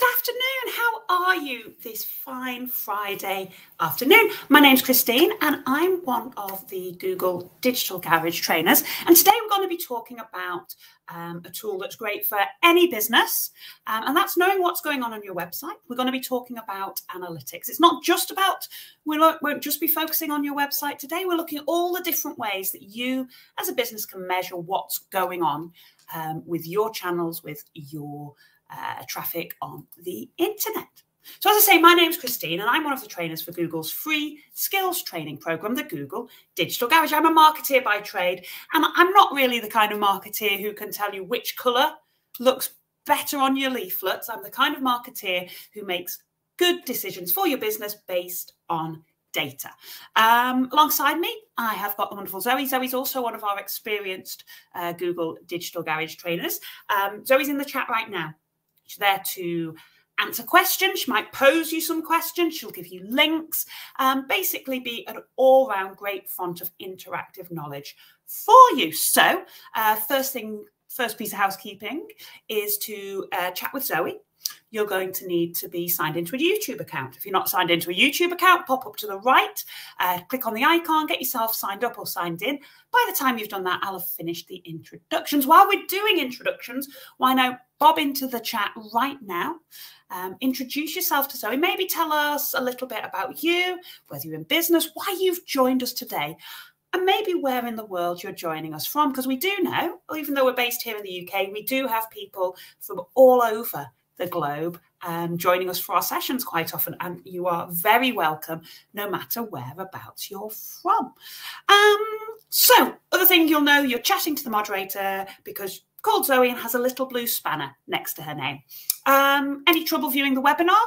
afternoon. How are you this fine Friday afternoon? My name's Christine and I'm one of the Google Digital Garage trainers. And today we're going to be talking about um, a tool that's great for any business, um, and that's knowing what's going on on your website. We're going to be talking about analytics. It's not just about, we won't just be focusing on your website today. We're looking at all the different ways that you as a business can measure what's going on um, with your channels, with your uh, traffic on the internet. So, as I say, my name's Christine, and I'm one of the trainers for Google's free skills training program, the Google Digital Garage. I'm a marketeer by trade, and I'm not really the kind of marketeer who can tell you which colour looks better on your leaflets. I'm the kind of marketeer who makes good decisions for your business based on data. Um, alongside me, I have got the wonderful Zoe. Zoe's also one of our experienced uh, Google Digital Garage trainers. Um, Zoe's in the chat right now. She's there to answer questions. She might pose you some questions. She'll give you links. Um, basically, be an all round great font of interactive knowledge for you. So, uh, first thing, first piece of housekeeping is to uh, chat with Zoe you're going to need to be signed into a YouTube account. If you're not signed into a YouTube account, pop up to the right, uh, click on the icon, get yourself signed up or signed in. By the time you've done that, I'll have finished the introductions. While we're doing introductions, why not bob into the chat right now? Um, introduce yourself to Zoe. Maybe tell us a little bit about you, whether you're in business, why you've joined us today and maybe where in the world you're joining us from. Because we do know, even though we're based here in the UK, we do have people from all over the globe um, joining us for our sessions quite often. And you are very welcome, no matter whereabouts you're from. Um, so, other thing you'll know, you're chatting to the moderator because called Zoe and has a little blue spanner next to her name. Um, any trouble viewing the webinar?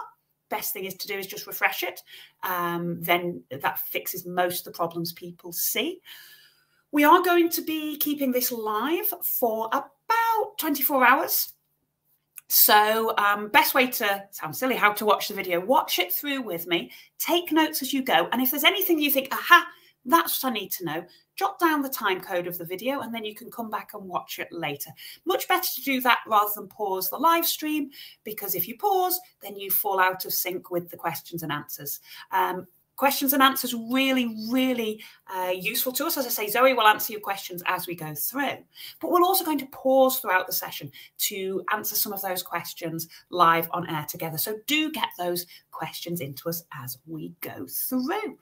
Best thing is to do is just refresh it. Um, then that fixes most of the problems people see. We are going to be keeping this live for about 24 hours. So, um, best way to sound silly, how to watch the video, watch it through with me, take notes as you go. And if there's anything you think, aha, that's what I need to know, jot down the time code of the video and then you can come back and watch it later. Much better to do that rather than pause the live stream because if you pause, then you fall out of sync with the questions and answers. Um, questions and answers really, really uh, useful to us. As I say, Zoe will answer your questions as we go through, but we're also going to pause throughout the session to answer some of those questions live on air together. So do get those questions into us as we go through.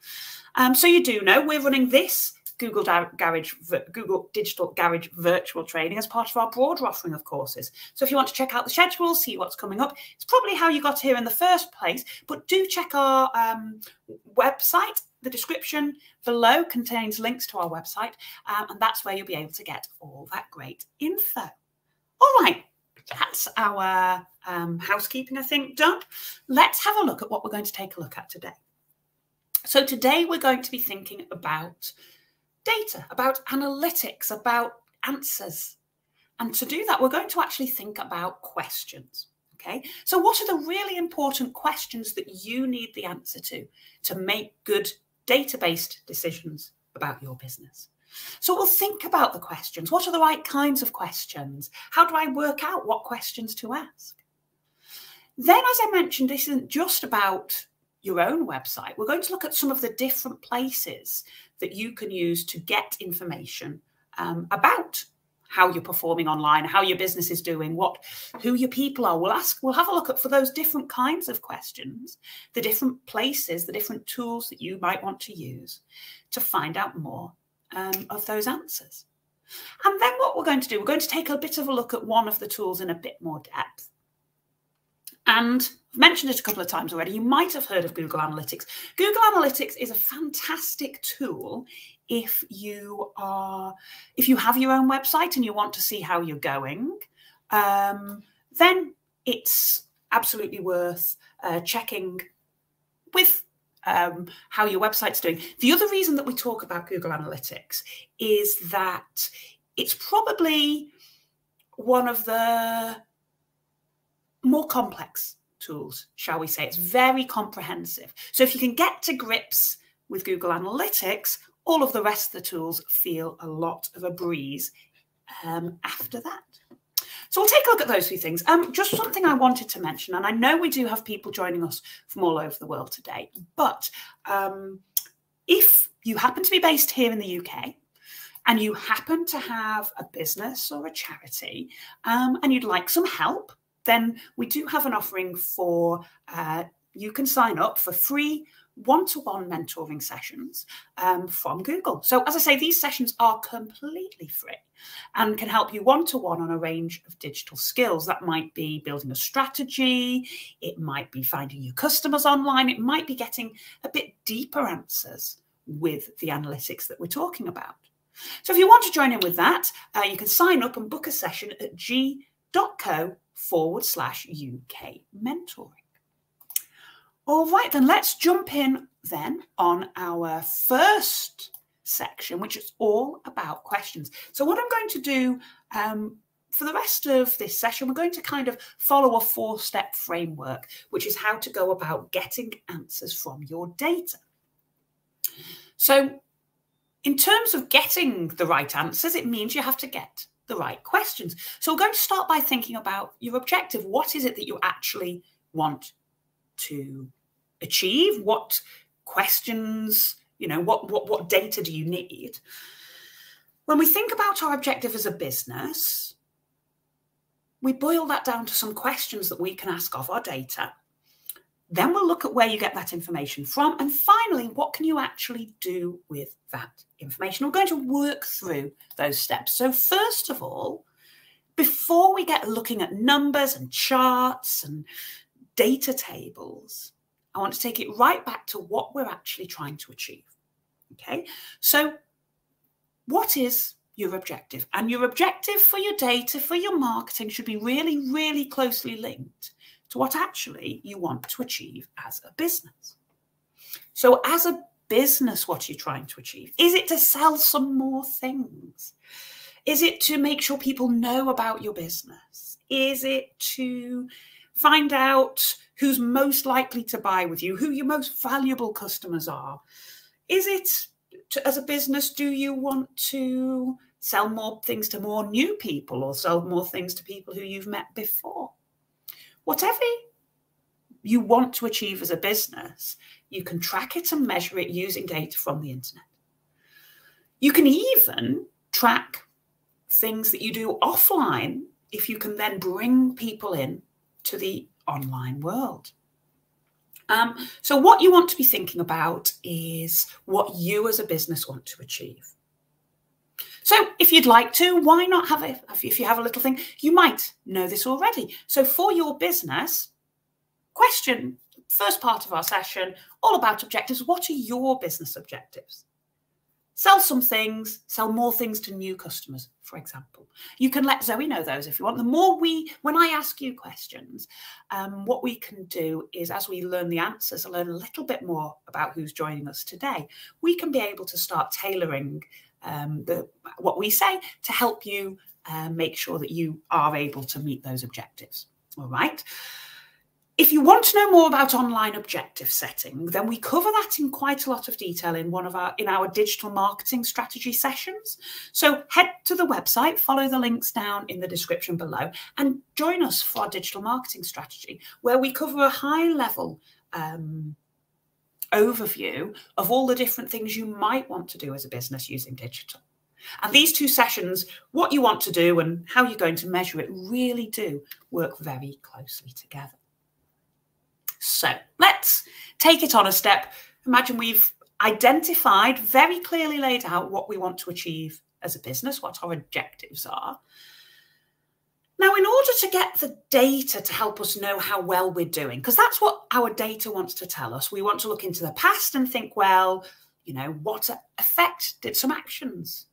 Um, so you do know we're running this Google Garage, Google Digital Garage virtual training as part of our broader offering of courses. So if you want to check out the schedule, see what's coming up, it's probably how you got here in the first place. But do check our um, website. The description below contains links to our website, um, and that's where you'll be able to get all that great info. All right, that's our um, housekeeping, I think, done. Let's have a look at what we're going to take a look at today. So today we're going to be thinking about data, about analytics, about answers. And to do that, we're going to actually think about questions. Okay, so what are the really important questions that you need the answer to to make good data based decisions about your business? So we'll think about the questions. What are the right kinds of questions? How do I work out what questions to ask? Then, as I mentioned, this isn't just about your own website. We're going to look at some of the different places that you can use to get information um, about how you're performing online, how your business is doing, what who your people are. We'll ask, we'll have a look at for those different kinds of questions, the different places, the different tools that you might want to use to find out more um, of those answers. And then what we're going to do, we're going to take a bit of a look at one of the tools in a bit more depth. And I've mentioned it a couple of times already. You might have heard of Google Analytics. Google Analytics is a fantastic tool if you are if you have your own website and you want to see how you're going. Um, then it's absolutely worth uh, checking with um, how your website's doing. The other reason that we talk about Google Analytics is that it's probably one of the more complex tools, shall we say. It's very comprehensive. So if you can get to grips with Google Analytics, all of the rest of the tools feel a lot of a breeze um, after that. So we'll take a look at those three things. Um, just something I wanted to mention, and I know we do have people joining us from all over the world today, but um, if you happen to be based here in the UK and you happen to have a business or a charity um, and you'd like some help, then we do have an offering for uh, you can sign up for free one-to-one mentoring sessions um, from Google. So as I say, these sessions are completely free and can help you one-to-one on a range of digital skills. That might be building a strategy, it might be finding new customers online, it might be getting a bit deeper answers with the analytics that we're talking about. So if you want to join in with that, uh, you can sign up and book a session at g.co forward slash UK mentoring. All right, then let's jump in then on our first section, which is all about questions. So what I'm going to do um, for the rest of this session, we're going to kind of follow a four-step framework, which is how to go about getting answers from your data. So in terms of getting the right answers, it means you have to get the right questions. So we're going to start by thinking about your objective. What is it that you actually want to achieve? What questions, you know, what, what, what data do you need? When we think about our objective as a business, we boil that down to some questions that we can ask of our data. Then we'll look at where you get that information from. And finally, what can you actually do with that information? We're going to work through those steps. So first of all, before we get looking at numbers and charts and data tables, I want to take it right back to what we're actually trying to achieve. Okay, so what is your objective? And your objective for your data, for your marketing, should be really, really closely linked to what actually you want to achieve as a business. So, as a business, what you're you trying to achieve? Is it to sell some more things? Is it to make sure people know about your business? Is it to find out who's most likely to buy with you, who your most valuable customers are. Is it, to, as a business, do you want to sell more things to more new people or sell more things to people who you've met before? Whatever you want to achieve as a business, you can track it and measure it using data from the internet. You can even track things that you do offline if you can then bring people in to the online world. Um, so, what you want to be thinking about is what you as a business want to achieve. So, if you'd like to, why not have a, If you have a little thing, you might know this already. So, for your business, question first part of our session all about objectives. What are your business objectives? Sell some things, sell more things to new customers, for example. You can let Zoe know those if you want. The more we, when I ask you questions, um, what we can do is as we learn the answers and learn a little bit more about who's joining us today, we can be able to start tailoring um, the, what we say to help you uh, make sure that you are able to meet those objectives. All right. If you want to know more about online objective setting, then we cover that in quite a lot of detail in one of our in our digital marketing strategy sessions. So head to the website, follow the links down in the description below, and join us for our digital marketing strategy, where we cover a high level um, overview of all the different things you might want to do as a business using digital. And these two sessions, what you want to do and how you're going to measure it, really do work very closely together. So let's take it on a step. Imagine we've identified, very clearly laid out what we want to achieve as a business, what our objectives are. Now, in order to get the data to help us know how well we're doing, because that's what our data wants to tell us, we want to look into the past and think, well, you know, what effect did some actions?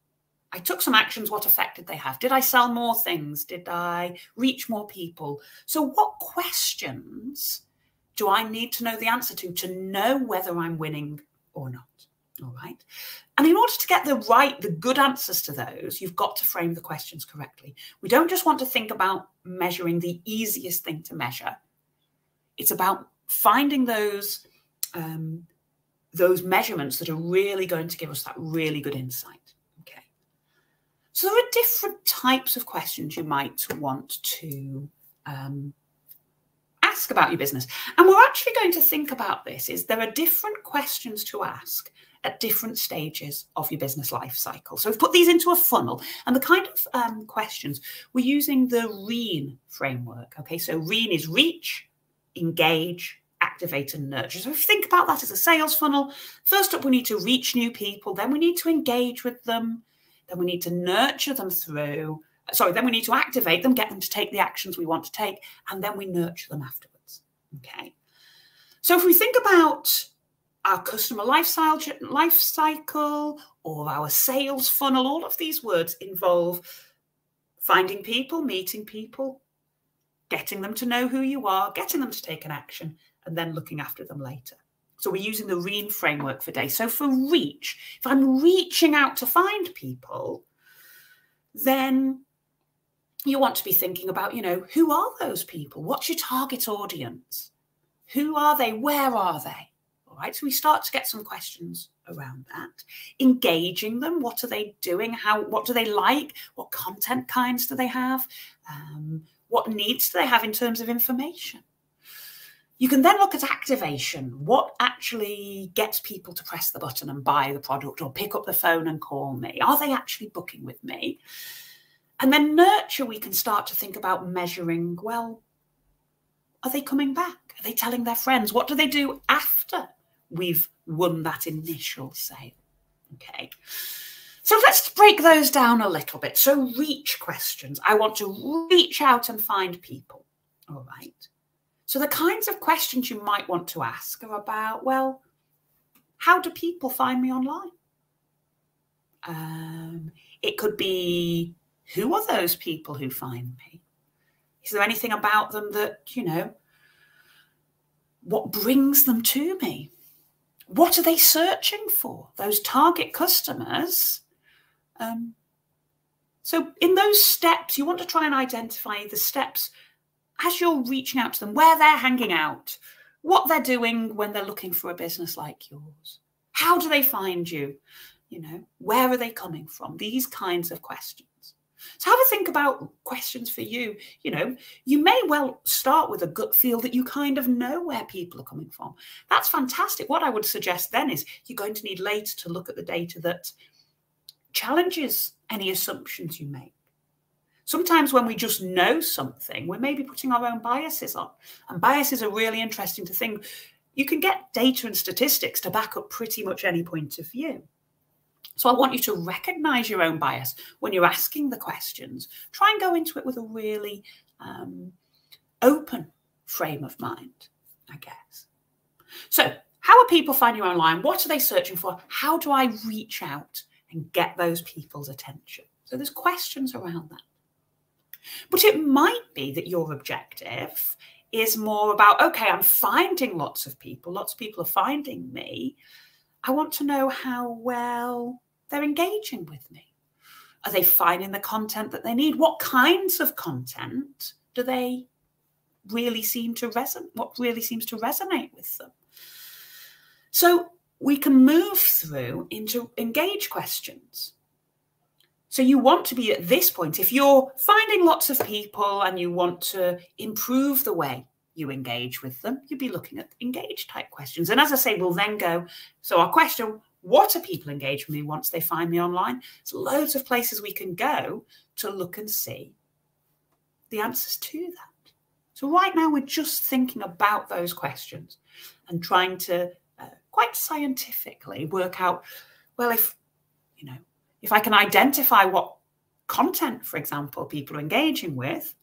I took some actions, what effect did they have? Did I sell more things? Did I reach more people? So, what questions do I need to know the answer to to know whether I'm winning or not? All right. And in order to get the right, the good answers to those, you've got to frame the questions correctly. We don't just want to think about measuring the easiest thing to measure. It's about finding those um, those measurements that are really going to give us that really good insight. Okay. So there are different types of questions you might want to um, ask about your business. And we're actually going to think about this is there are different questions to ask at different stages of your business life cycle. So we've put these into a funnel and the kind of um, questions we're using the REAN framework. Okay, so REAN is reach, engage, activate and nurture. So if you think about that as a sales funnel, first up we need to reach new people, then we need to engage with them, then we need to nurture them through, sorry, then we need to activate them, get them to take the actions we want to take, and then we nurture them afterwards. Okay. So if we think about our customer lifestyle life cycle or our sales funnel all of these words involve finding people meeting people getting them to know who you are getting them to take an action and then looking after them later. So we're using the REAN framework for day so for reach if i'm reaching out to find people then you want to be thinking about you know who are those people? What's your target audience? Who are they? Where are they right? So we start to get some questions around that. Engaging them, what are they doing? How what do they like? What content kinds do they have? Um, what needs do they have in terms of information? You can then look at activation. What actually gets people to press the button and buy the product or pick up the phone and call me? Are they actually booking with me? And then nurture, we can start to think about measuring well, are they coming back? Are they telling their friends? What do they do after we've won that initial sale. Okay. So let's break those down a little bit. So, reach questions. I want to reach out and find people. All right. So, the kinds of questions you might want to ask are about, well, how do people find me online? Um, it could be, who are those people who find me? Is there anything about them that, you know, what brings them to me? What are they searching for? Those target customers. Um, so, in those steps, you want to try and identify the steps as you're reaching out to them, where they're hanging out, what they're doing when they're looking for a business like yours. How do they find you? You know, where are they coming from? These kinds of questions. So have a think about questions for you. You know, you may well start with a gut feel that you kind of know where people are coming from. That's fantastic. What I would suggest then is you're going to need later to look at the data that challenges any assumptions you make. Sometimes when we just know something, we're maybe putting our own biases on. And biases are really interesting to think. You can get data and statistics to back up pretty much any point of view. So I want you to recognize your own bias when you're asking the questions. Try and go into it with a really um, open frame of mind, I guess. So, how are people finding you online? What are they searching for? How do I reach out and get those people's attention? So, there's questions around that. But it might be that your objective is more about okay, I'm finding lots of people, lots of people are finding me. I want to know how well they're engaging with me. Are they finding the content that they need? What kinds of content do they really seem to resonate? What really seems to resonate with them? So we can move through into engage questions. So you want to be at this point, if you're finding lots of people and you want to improve the way you engage with them, you'd be looking at engage type questions. And as I say, we'll then go, so our question, what are people engaged with me once they find me online? There's loads of places we can go to look and see the answers to that. So right now we're just thinking about those questions and trying to uh, quite scientifically work out, well, if, you know, if I can identify what content, for example, people are engaging with,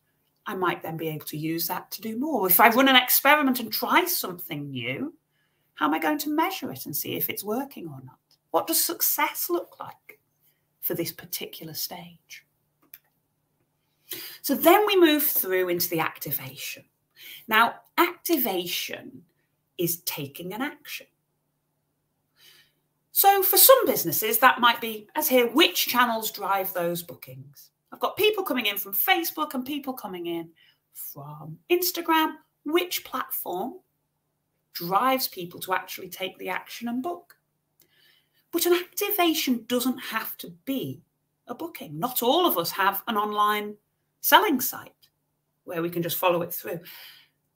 I might then be able to use that to do more. If I run an experiment and try something new, how am I going to measure it and see if it's working or not? What does success look like for this particular stage? So then we move through into the activation. Now, activation is taking an action. So for some businesses, that might be, as here, which channels drive those bookings? I've got people coming in from Facebook and people coming in from Instagram. Which platform drives people to actually take the action and book. But an activation doesn't have to be a booking. Not all of us have an online selling site where we can just follow it through.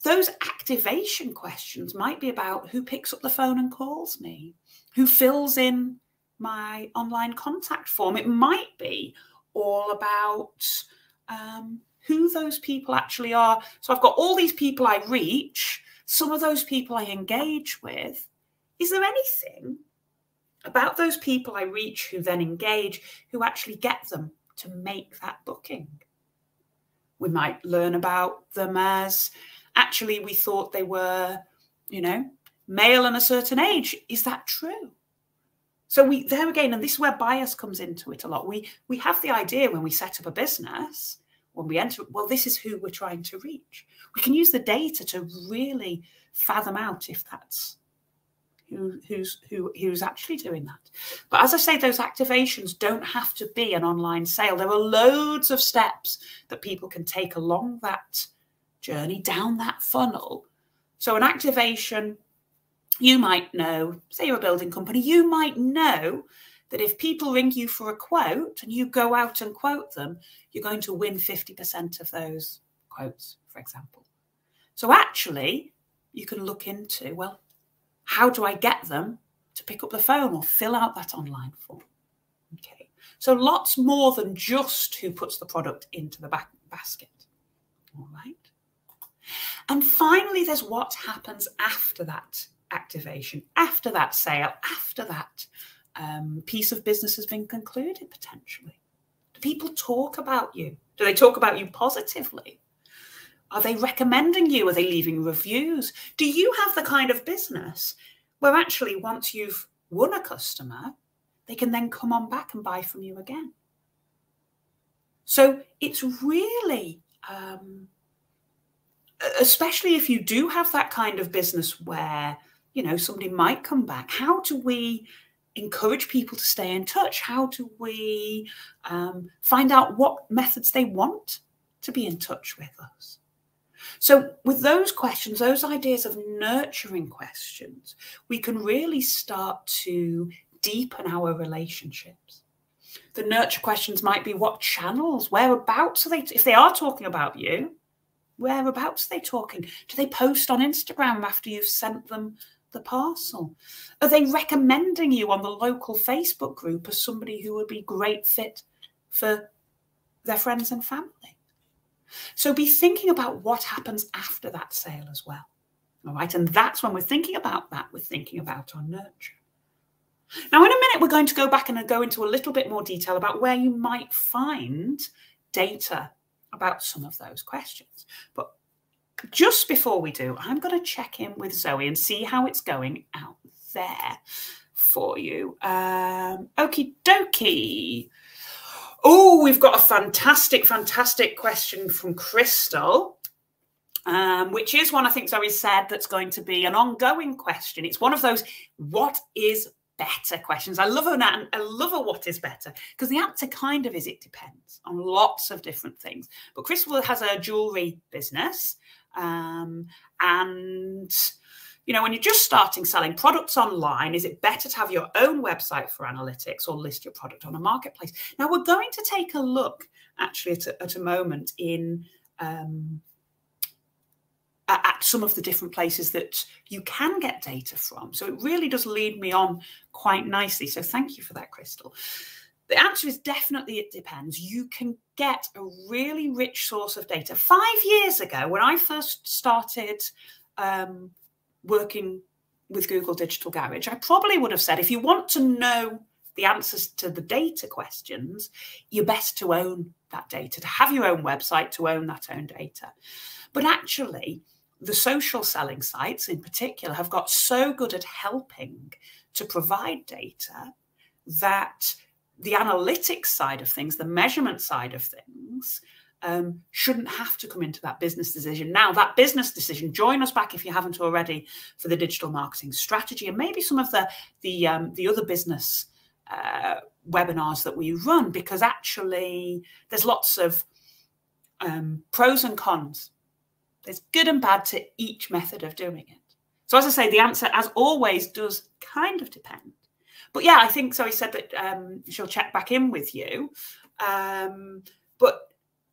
Those activation questions might be about who picks up the phone and calls me, who fills in my online contact form. It might be all about um, who those people actually are. So I've got all these people I reach, some of those people I engage with. Is there anything about those people I reach who then engage who actually get them to make that booking? We might learn about them as actually we thought they were, you know, male and a certain age. Is that true? So we there again, and this is where bias comes into it a lot. We we have the idea when we set up a business when we enter, well, this is who we're trying to reach. We can use the data to really fathom out if that's who, who's who, who's actually doing that. But as I say, those activations don't have to be an online sale. There are loads of steps that people can take along that journey down that funnel. So an activation, you might know, say you're a building company, you might know that if people ring you for a quote and you go out and quote them, you're going to win 50% of those quotes, for example. So actually, you can look into, well, how do I get them to pick up the phone or fill out that online form? Okay. So lots more than just who puts the product into the basket. All right. And finally, there's what happens after that activation, after that sale, after that um, piece of business has been concluded potentially? Do people talk about you? Do they talk about you positively? Are they recommending you? Are they leaving reviews? Do you have the kind of business where actually once you've won a customer, they can then come on back and buy from you again? So it's really, um, especially if you do have that kind of business where, you know, somebody might come back, how do we encourage people to stay in touch? How do we um, find out what methods they want to be in touch with us? So, with those questions, those ideas of nurturing questions, we can really start to deepen our relationships. The nurture questions might be what channels, whereabouts are they, if they are talking about you, whereabouts are they talking? Do they post on Instagram after you've sent them the parcel? Are they recommending you on the local Facebook group as somebody who would be great fit for their friends and family? So be thinking about what happens after that sale as well. All right. And that's when we're thinking about that, we're thinking about our nurture. Now, in a minute, we're going to go back and go into a little bit more detail about where you might find data about some of those questions. But just before we do, I'm going to check in with Zoe and see how it's going out there for you. Um, okie dokie. Oh, we've got a fantastic, fantastic question from Crystal. Um, which is one I think Zoe said that's going to be an ongoing question. It's one of those what is better questions. I love her I love her what is better because the answer kind of is it depends on lots of different things. But Crystal has a jewelry business um, and you know, when you're just starting selling products online, is it better to have your own website for analytics or list your product on a marketplace? Now, we're going to take a look actually at a, at a moment in um, at some of the different places that you can get data from. So it really does lead me on quite nicely. So thank you for that, Crystal. The answer is definitely it depends. You can get a really rich source of data. Five years ago, when I first started um, working with Google Digital Garage, I probably would have said if you want to know the answers to the data questions, you're best to own that data, to have your own website, to own that own data. But actually, the social selling sites in particular have got so good at helping to provide data that the analytics side of things, the measurement side of things, um, shouldn't have to come into that business decision. Now, that business decision, join us back if you haven't already for the digital marketing strategy and maybe some of the the um, the other business uh, webinars that we run, because actually there's lots of um, pros and cons. There's good and bad to each method of doing it. So, as I say, the answer, as always, does kind of depend but yeah, I think so. He said that um, she'll check back in with you Um, but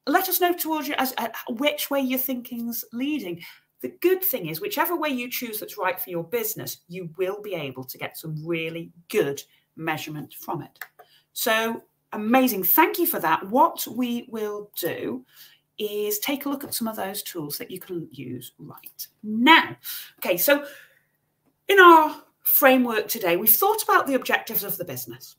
let us know towards you as uh, which way your thinking's leading. The good thing is, whichever way you choose that's right for your business, you will be able to get some really good measurement from it. So amazing. Thank you for that. What we will do is take a look at some of those tools that you can use right now. Okay, so in our framework today, we've thought about the objectives of the business.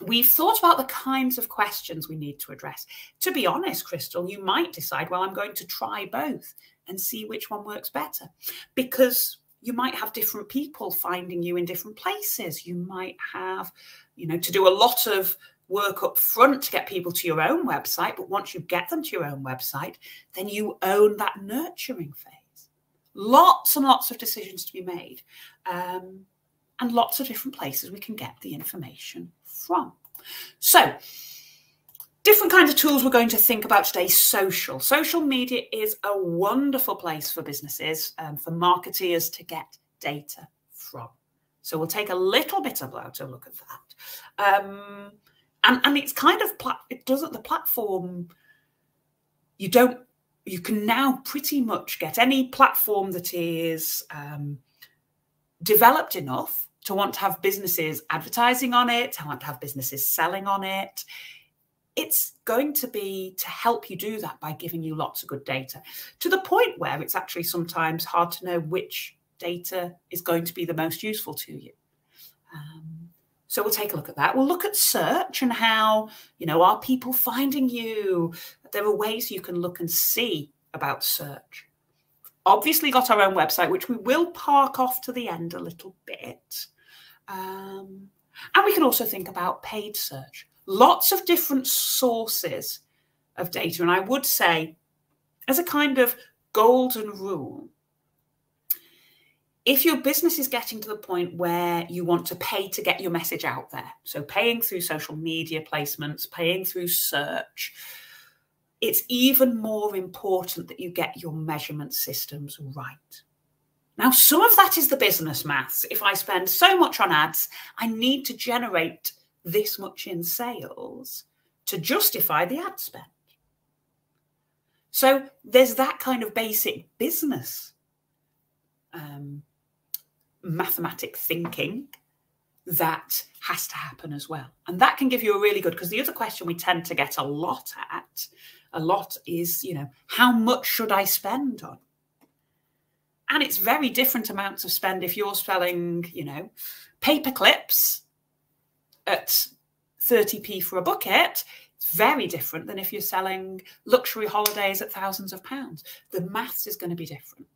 We've thought about the kinds of questions we need to address. To be honest, Crystal, you might decide, well, I'm going to try both and see which one works better because you might have different people finding you in different places. You might have, you know, to do a lot of work up front to get people to your own website. But once you get them to your own website, then you own that nurturing phase. Lots and lots of decisions to be made, um, and lots of different places we can get the information from. So, different kinds of tools we're going to think about today. Social. Social media is a wonderful place for businesses um, for marketeers to get data from. So we'll take a little bit about a look at that. Um, and and it's kind of it doesn't the platform you don't you can now pretty much get any platform that is um, developed enough to want to have businesses advertising on it, to want to have businesses selling on it. It's going to be to help you do that by giving you lots of good data to the point where it's actually sometimes hard to know which data is going to be the most useful to you. Um, so we'll take a look at that. We'll look at search and how, you know, are people finding you? There are ways you can look and see about search. Obviously got our own website, which we will park off to the end a little bit. Um, and we can also think about paid search. Lots of different sources of data. And I would say, as a kind of golden rule, if your business is getting to the point where you want to pay to get your message out there, so paying through social media placements, paying through search, it's even more important that you get your measurement systems right. Now, some of that is the business maths. If I spend so much on ads, I need to generate this much in sales to justify the ad spend. So there's that kind of basic business um, mathematic thinking that has to happen as well. And that can give you a really good, because the other question we tend to get a lot at, a lot is, you know, how much should I spend on? And it's very different amounts of spend if you're selling, you know, paper clips at 30p for a bucket. It's very different than if you're selling luxury holidays at thousands of pounds. The maths is going to be different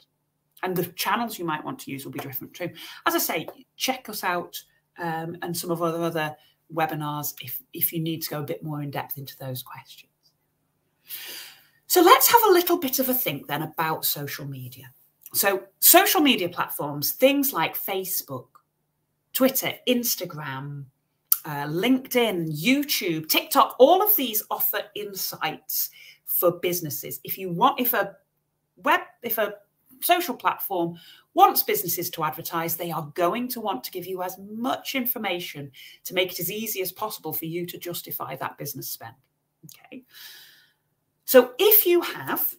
and the channels you might want to use will be different too. As I say, check us out um, and some of our other webinars if, if you need to go a bit more in depth into those questions. So let's have a little bit of a think then about social media. So social media platforms, things like Facebook, Twitter, Instagram, uh, LinkedIn, YouTube, TikTok, all of these offer insights for businesses. If you want, if a web, if a social platform wants businesses to advertise, they are going to want to give you as much information to make it as easy as possible for you to justify that business spend. Okay. So if you have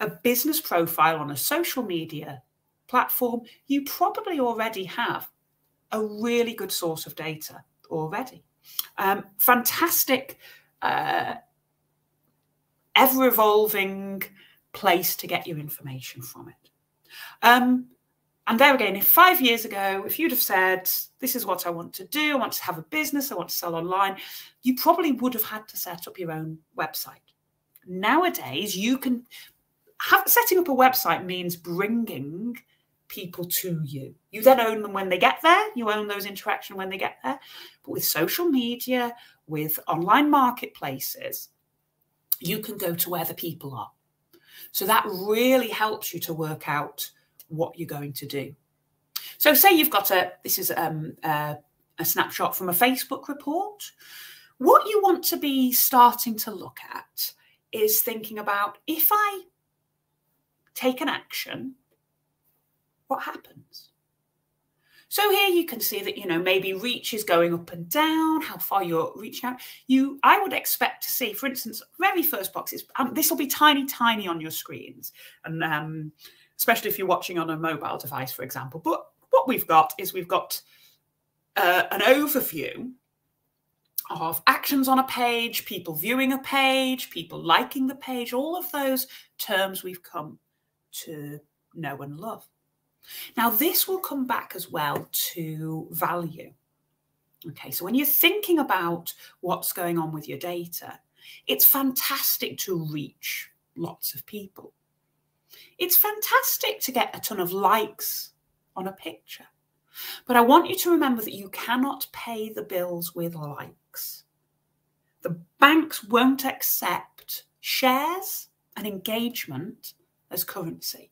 a business profile on a social media platform, you probably already have a really good source of data already. Um, fantastic, uh, ever evolving place to get your information from it. Um, and there again, if five years ago, if you'd have said, This is what I want to do, I want to have a business, I want to sell online, you probably would have had to set up your own website. Nowadays, you can have setting up a website means bringing people to you. You then own them when they get there, you own those interaction when they get there. But with social media, with online marketplaces, you can go to where the people are. So that really helps you to work out what you're going to do. So say you've got a, this is um, a, a snapshot from a Facebook report. What you want to be starting to look at is thinking about if I take an action, what happens? So here you can see that, you know, maybe reach is going up and down, how far you're reaching out. You, I would expect to see, for instance, very first box is, um, this will be tiny, tiny on your screens. And um, especially if you're watching on a mobile device, for example. But what we've got is we've got uh, an overview of actions on a page, people viewing a page, people liking the page, all of those terms we've come to know and love. Now, this will come back as well to value. Okay, so when you're thinking about what's going on with your data, it's fantastic to reach lots of people. It's fantastic to get a ton of likes on a picture. But I want you to remember that you cannot pay the bills with likes. The banks won't accept shares and engagement as currency.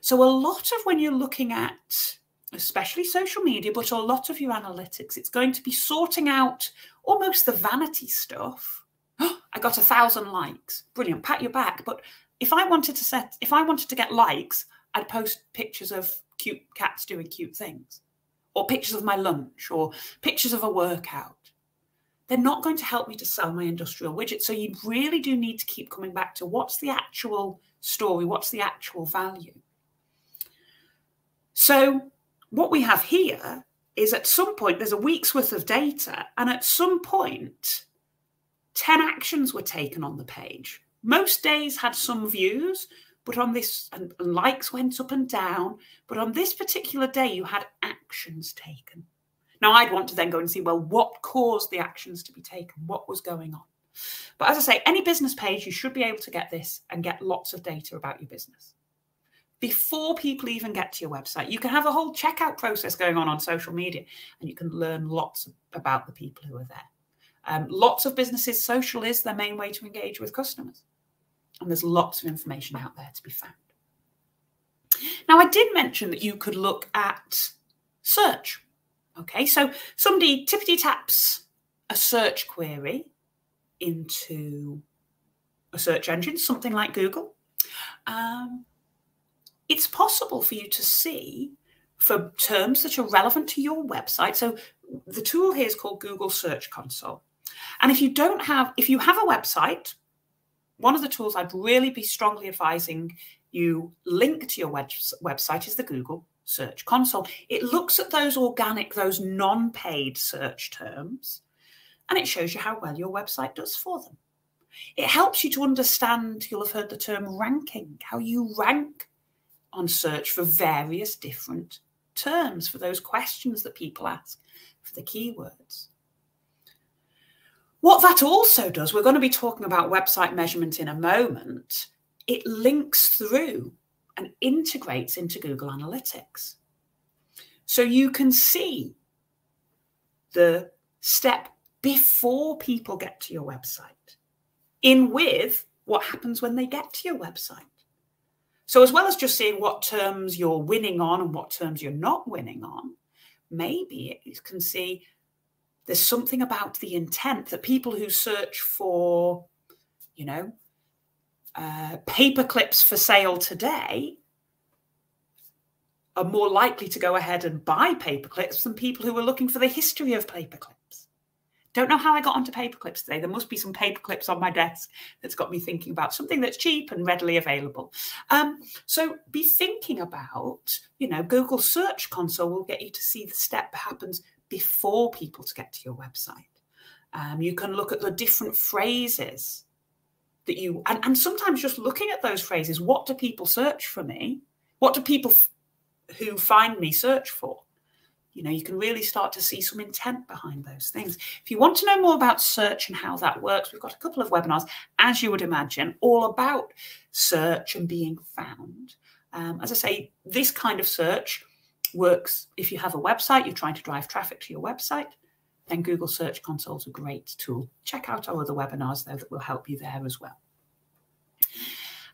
So, a lot of when you're looking at, especially social media, but a lot of your analytics, it's going to be sorting out almost the vanity stuff. Oh, I got a thousand likes. Brilliant. Pat your back. But if I wanted to set, if I wanted to get likes, I'd post pictures of cute cats doing cute things, or pictures of my lunch, or pictures of a workout. They're not going to help me to sell my industrial widget. So you really do need to keep coming back to what's the actual story? What's the actual value? So, what we have here is at some point, there's a week's worth of data, and at some point, 10 actions were taken on the page. Most days had some views, but on this, and likes went up and down. But on this particular day, you had actions taken. Now, I'd want to then go and see, well, what caused the actions to be taken? What was going on? But as I say, any business page, you should be able to get this and get lots of data about your business. Before people even get to your website, you can have a whole checkout process going on on social media and you can learn lots about the people who are there. Um, lots of businesses, social is their main way to engage with customers. And there's lots of information out there to be found. Now, I did mention that you could look at search. Okay, so somebody tippity taps a search query into a search engine, something like Google, um, it's possible for you to see for terms that are relevant to your website. So the tool here is called Google Search Console. And if you don't have, if you have a website, one of the tools I'd really be strongly advising you link to your web website is the Google Search Console. It looks at those organic, those non paid search terms and it shows you how well your website does for them. It helps you to understand, you'll have heard the term ranking, how you rank on search for various different terms, for those questions that people ask, for the keywords. What that also does, we're going to be talking about website measurement in a moment, it links through and integrates into Google Analytics. So you can see the step before people get to your website, in with what happens when they get to your website. So, as well as just seeing what terms you're winning on and what terms you're not winning on, maybe you can see there's something about the intent that people who search for, you know, uh, paper clips for sale today are more likely to go ahead and buy paper clips than people who are looking for the history of paper clips. Don't know how I got onto paper clips today. There must be some paper clips on my desk that's got me thinking about something that's cheap and readily available. Um, so be thinking about, you know, Google Search Console will get you to see the step that happens before people to get to your website. Um, you can look at the different phrases that you, and, and sometimes just looking at those phrases, what do people search for me? What do people who find me search for? you know, you can really start to see some intent behind those things. If you want to know more about search and how that works, we've got a couple of webinars, as you would imagine, all about search and being found. Um, as I say, this kind of search works if you have a website, you're trying to drive traffic to your website, then Google Search Console is a great tool. Check out our other webinars, though, that will help you there as well.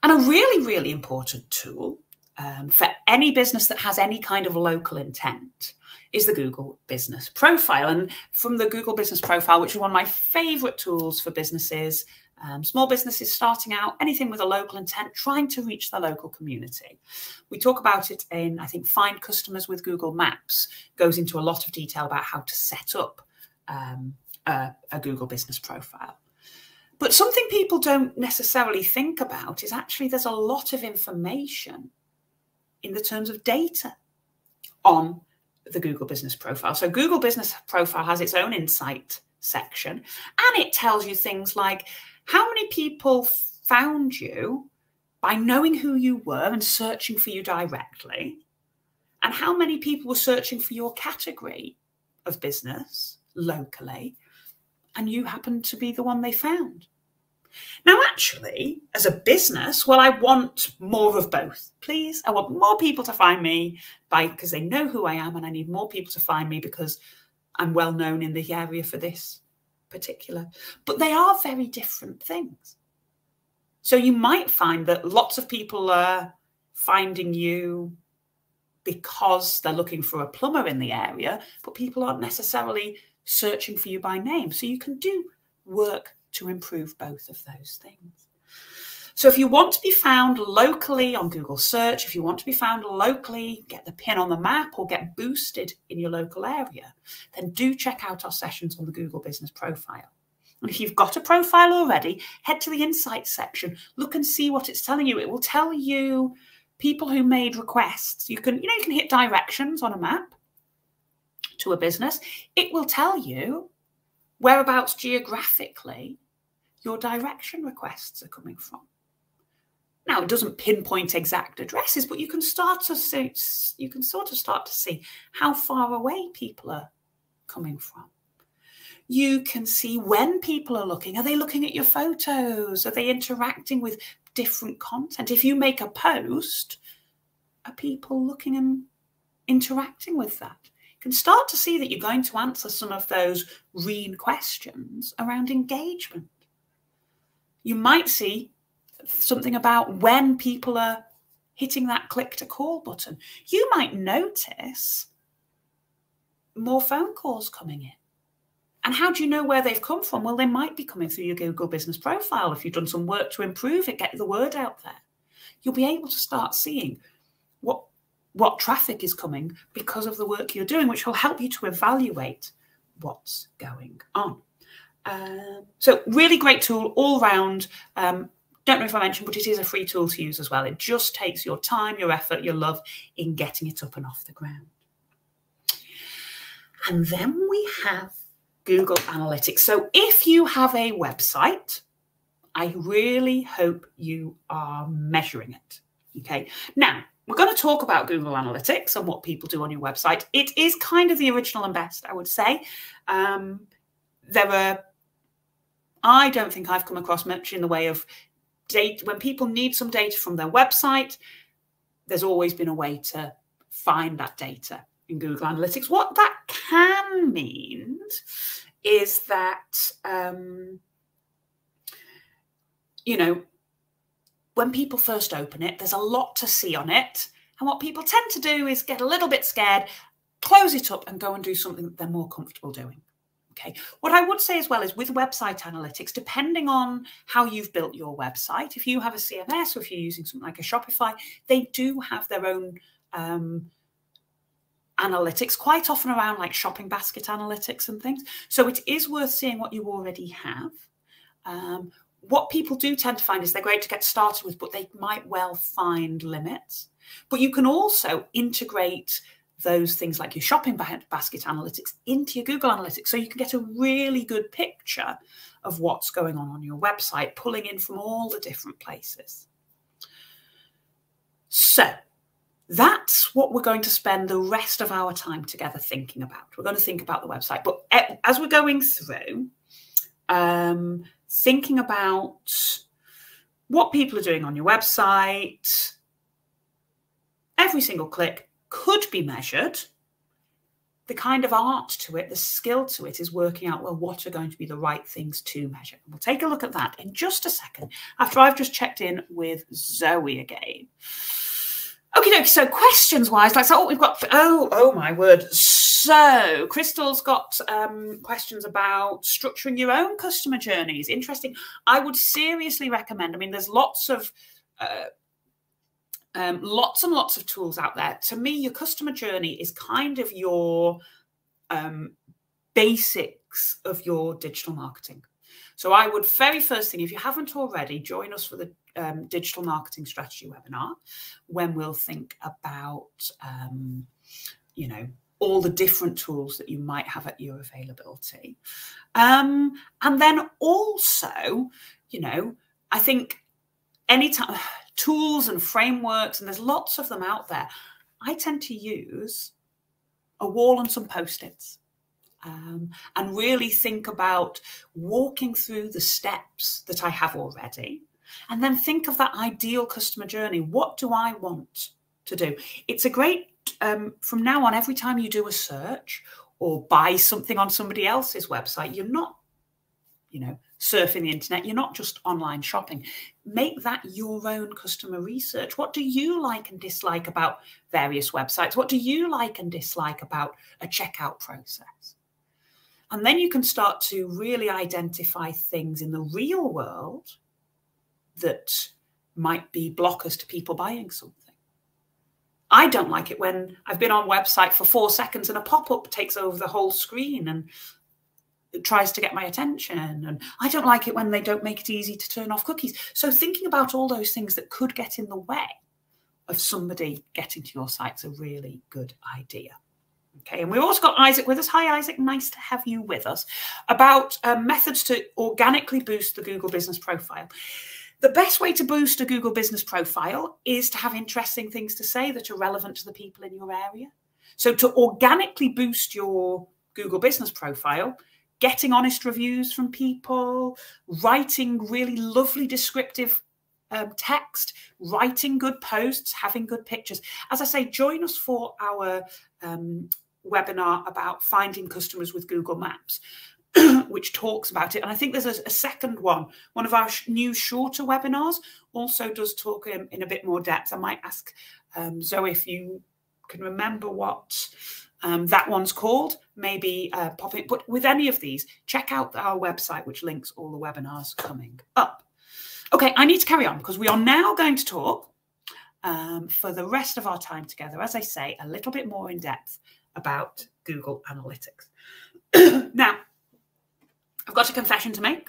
And a really, really important tool um, for any business that has any kind of local intent is the Google Business Profile. And from the Google Business Profile, which is one of my favorite tools for businesses, Um, small businesses starting out, anything with a local intent, trying to reach the local community. We talk about it in, I think, Find Customers with Google Maps, goes into a lot of detail about how to set up um, a, a Google business profile. But something people don't necessarily think about is actually there's a lot of information in the terms of data on the Google Business Profile. So Google Business Profile has its own insight section and it tells you things like how many people found you by knowing who you were and searching for you directly and how many people were searching for your category of business locally and you happen to be the one they found. Now, actually, as a business, well, I want more of both, please. I want more people to find me by because they know who I am, and I need more people to find me because I'm well known in the area for this particular. But they are very different things. So you might find that lots of people are finding you because they're looking for a plumber in the area, but people aren't necessarily searching for you by name. So you can do work to improve both of those things. So if you want to be found locally on Google search, if you want to be found locally, get the pin on the map or get boosted in your local area, then do check out our sessions on the Google Business Profile. And if you've got a profile already, head to the Insights section, look and see what it's telling you. It will tell you people who made requests. You can, you know, you can hit directions on a map to a business. It will tell you whereabouts geographically your direction requests are coming from. Now, it doesn't pinpoint exact addresses, but you can start to see, you can sort of start to see how far away people are coming from. You can see when people are looking. Are they looking at your photos? Are they interacting with different content? If you make a post, are people looking and interacting with that? Can start to see that you're going to answer some of those green questions around engagement you might see something about when people are hitting that click to call button. You might notice more phone calls coming in. And how do you know where they've come from? Well, they might be coming through your Google business profile. If you've done some work to improve it, get the word out there. You'll be able to start seeing what what traffic is coming because of the work you're doing, which will help you to evaluate what's going on. Um, so really great tool all round. Um, don't know if I mentioned, but it is a free tool to use as well. It just takes your time, your effort, your love in getting it up and off the ground. And then we have Google Analytics. So if you have a website, I really hope you are measuring it. Okay. Now, we're going to talk about Google Analytics and what people do on your website. It is kind of the original and best, I would say. Um, there are I don't think I've come across much in the way of data. When people need some data from their website, there's always been a way to find that data in Google Analytics. What that can mean is that, um, you know, when people first open it, there's a lot to see on it. And what people tend to do is get a little bit scared, close it up, and go and do something that they're more comfortable doing. Okay. What I would say as well is with website analytics, depending on how you've built your website, if you have a CMS or if you're using something like a Shopify, they do have their own um, analytics, quite often around like shopping basket analytics and things. So it is worth seeing what you already have. Um, what people do tend to find is they're great to get started with, but they might well find limits. But you can also integrate those things like your shopping basket analytics into your Google Analytics so you can get a really good picture of what's going on on your website, pulling in from all the different places. So that's what we're going to spend the rest of our time together thinking about. We're going to think about the website. But as we're going through, um, thinking about what people are doing on your website, every single click, could be measured. The kind of art to it, the skill to it is working out, well, what are going to be the right things to measure? We'll take a look at that in just a second after I've just checked in with Zoe again. Okay, okay. So questions wise, like so, oh, we've got oh, oh my word, So, Crystal's got um, questions about structuring your own customer journeys. Interesting. I would seriously recommend. I mean, there's lots of uh, um, lots and lots of tools out there. To me, your customer journey is kind of your um, basics of your digital marketing. So I would very first thing, if you haven't already, join us for the um, digital marketing strategy webinar when we'll think about, um, you know, all the different tools that you might have at your availability. Um, and then also, you know, I think any anytime tools and frameworks, and there's lots of them out there, I tend to use a wall and some post-its. Um, and really think about walking through the steps that I have already. And then think of that ideal customer journey. What do I want to do? It's a great, um, from now on, every time you do a search or buy something on somebody else's website, you're not, you know, surfing the internet. You're not just online shopping. Make that your own customer research. What do you like and dislike about various websites? What do you like and dislike about a checkout process? And then you can start to really identify things in the real world that might be blockers to people buying something. I don't like it when I've been on website for four seconds and a pop-up takes over the whole screen and tries to get my attention. And i don't like it when they don't make it easy to turn off cookies. So thinking about all those things that could get in the way of somebody getting to your site is a really good idea. Okay and we've also got isaac with us. Hi isaac. Nice to have you with us. About uh, methods to organically boost the google business profile the best way to boost a google business profile is to have interesting things to say that are relevant to the people in your area so to organically boost your google business profile getting honest reviews from people, writing really lovely descriptive um, text, writing good posts, having good pictures. As I say, join us for our um, webinar about finding customers with Google Maps. which talks about it. And I think there's a, a second one. One of our sh new shorter webinars also does talk in, in, a bit more depth. I might ask um, Zoe if you can remember what um, that one's called. Maybe uh, pop it. But with any of these, check out our website, which links all the webinars coming up. Okay, I need to carry on because we are now going to talk um, for the rest of our time together, as I say, a little bit more in depth about Google Analytics. now, I've got a confession to make.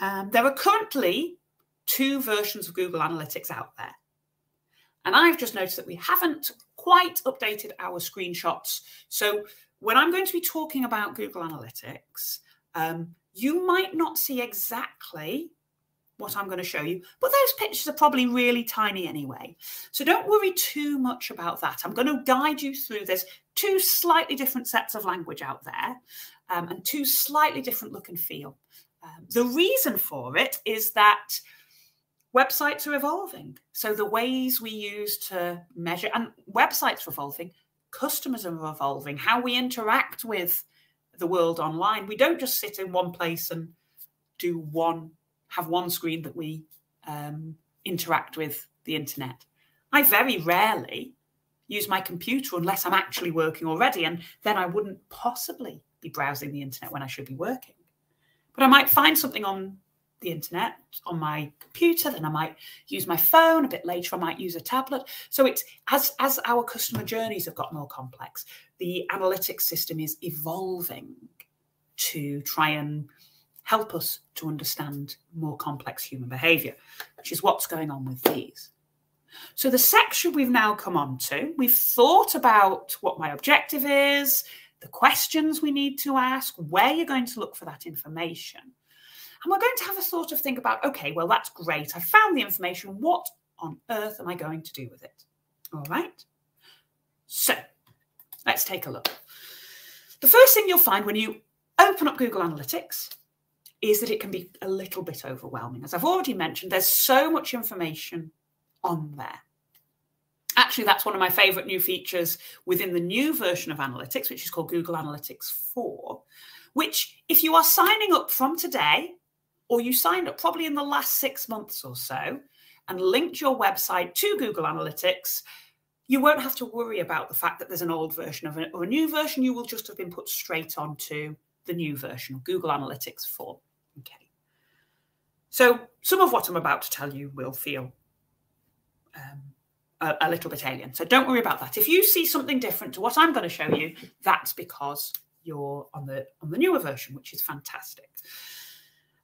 Um, there are currently two versions of Google Analytics out there. And I've just noticed that we haven't quite updated our screenshots. So when I'm going to be talking about Google Analytics, um, you might not see exactly what I'm going to show you, but those pictures are probably really tiny anyway. So don't worry too much about that. I'm going to guide you through. this two slightly different sets of language out there um, and two slightly different look and feel. Um, the reason for it is that websites are evolving. So the ways we use to measure and websites are evolving, customers are evolving, how we interact with the world online. We don't just sit in one place and do one, have one screen that we um, interact with the internet. I very rarely use my computer unless I'm actually working already, and then I wouldn't possibly be browsing the internet when I should be working. But I might find something on the internet on my computer then i might use my phone a bit later i might use a tablet so it's as as our customer journeys have got more complex the analytics system is evolving to try and help us to understand more complex human behavior which is what's going on with these so the section we've now come on to we've thought about what my objective is the questions we need to ask where you're going to look for that information and we're going to have a sort of think about, okay, well, that's great. I found the information. What on earth am I going to do with it? All right. So let's take a look. The first thing you'll find when you open up Google Analytics is that it can be a little bit overwhelming. As I've already mentioned, there's so much information on there. Actually, that's one of my favorite new features within the new version of Analytics, which is called Google Analytics 4, which if you are signing up from today, or you signed up probably in the last six months or so and linked your website to Google Analytics, you won't have to worry about the fact that there's an old version of it or a new version. You will just have been put straight onto the new version of Google Analytics 4. Okay. So some of what I'm about to tell you will feel um, a, a, little bit alien. So don't worry about that. If you see something different to what I'm going to show you, that's because you're on the on the newer version, which is fantastic.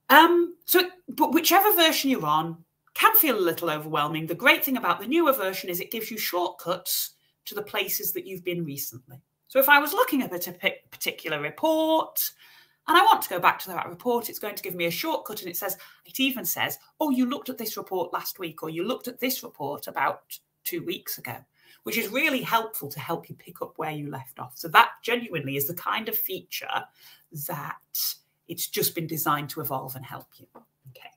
Um, so, but whichever version you're on, can feel a little overwhelming. The great thing about the newer version is it gives you shortcuts to the places that you've been recently. So if I was looking at a particular report and I want to go back to that report, it's going to give me a shortcut and it says, it even says, oh, you looked at this report last week or you looked at this report about two weeks ago, which is really helpful to help you pick up where you left off. So that genuinely is the kind of feature that it's just been designed to evolve and help you. Okay.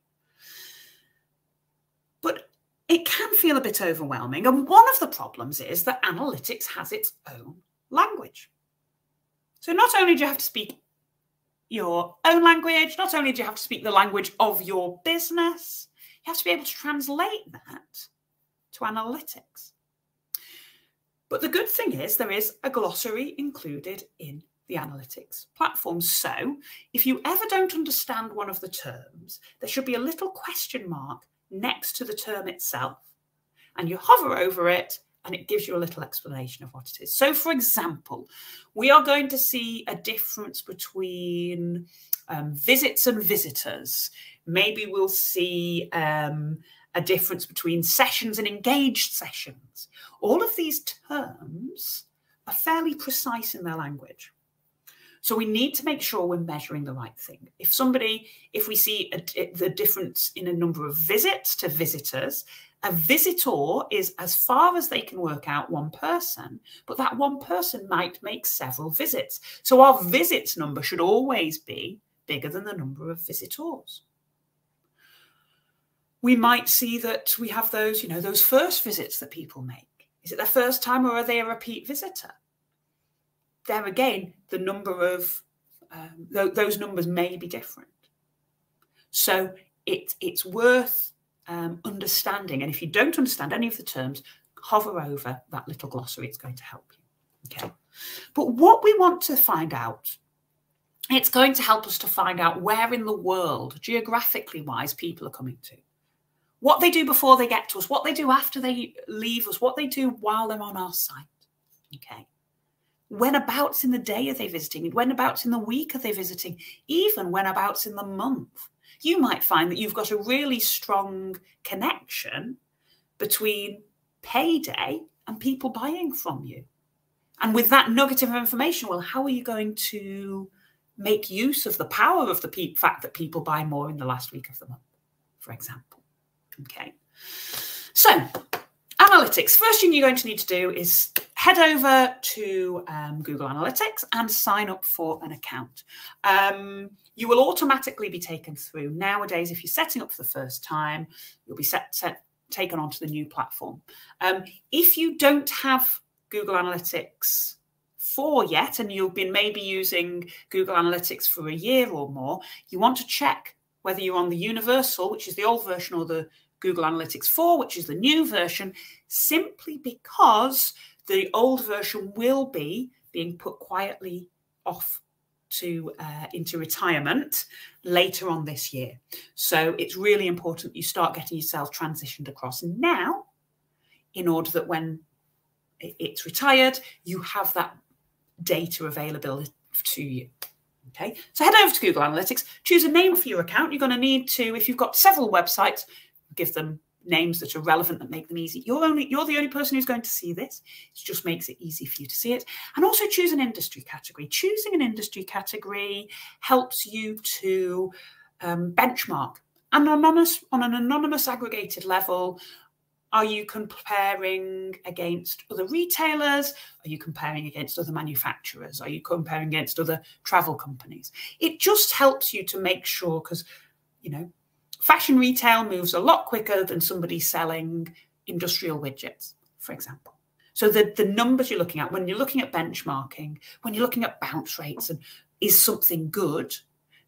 But it can feel a bit overwhelming. And one of the problems is that analytics has its own language. So not only do you have to speak your own language, not only do you have to speak the language of your business, you have to be able to translate that to analytics. But the good thing is there is a glossary included in the analytics platform. So if you ever don't understand one of the terms, there should be a little question mark next to the term itself. And you hover over it and it gives you a little explanation of what it is. So, for example, we are going to see a difference between um, visits and visitors. Maybe we'll see um, a difference between sessions and engaged sessions. All of these terms are fairly precise in their language. So we need to make sure we're measuring the right thing. If somebody, if we see a, the difference in a number of visits to visitors, a visitor is as far as they can work out one person, but that one person might make several visits. So our visits number should always be bigger than the number of visitors. We might see that we have those, you know, those first visits that people make. Is it their first time or are they a repeat visitor? there again, the number of um, th those numbers may be different. So it, it's worth um, understanding. And if you don't understand any of the terms, hover over that little glossary. It's going to help you. Okay. But what we want to find out, it's going to help us to find out where in the world, geographically wise, people are coming to. What they do before they get to us, what they do after they leave us, what they do while they're on our site. Okay. Whenabouts in the day are they visiting? Whenabouts in the week are they visiting? Even whenabouts in the month. You might find that you've got a really strong connection between payday and people buying from you. And with that nugget of information, well, how are you going to make use of the power of the fact that people buy more in the last week of the month, for example? Okay. So, analytics. First thing you're going to need to do is head over to um, Google Analytics and sign up for an account. Um, you will automatically be taken through. Nowadays, if you're setting up for the first time, you'll be set, set taken onto the new platform. Um, if you don't have Google Analytics 4 yet, and you've been maybe using Google Analytics for a year or more, you want to check whether you're on the Universal, which is the old version, or the Google Analytics 4, which is the new version, simply because the old version will be being put quietly off to uh, into retirement later on this year. So it's really important you start getting yourself transitioned across now in order that when it's retired, you have that data available to you. Okay, so head over to Google Analytics, choose a name for your account. You're going to need to, if you've got several websites, give them names that are relevant that make them easy. You're only you're the only person who's going to see this. It just makes it easy for you to see it. And also choose an industry category. Choosing an industry category helps you to um, benchmark anonymous on an anonymous aggregated level. Are you comparing against other retailers? Are you comparing against other manufacturers? Are you comparing against other travel companies? It just helps you to make sure because you know Fashion retail moves a lot quicker than somebody selling industrial widgets, for example. So the, the numbers you're looking at, when you're looking at benchmarking, when you're looking at bounce rates and is something good,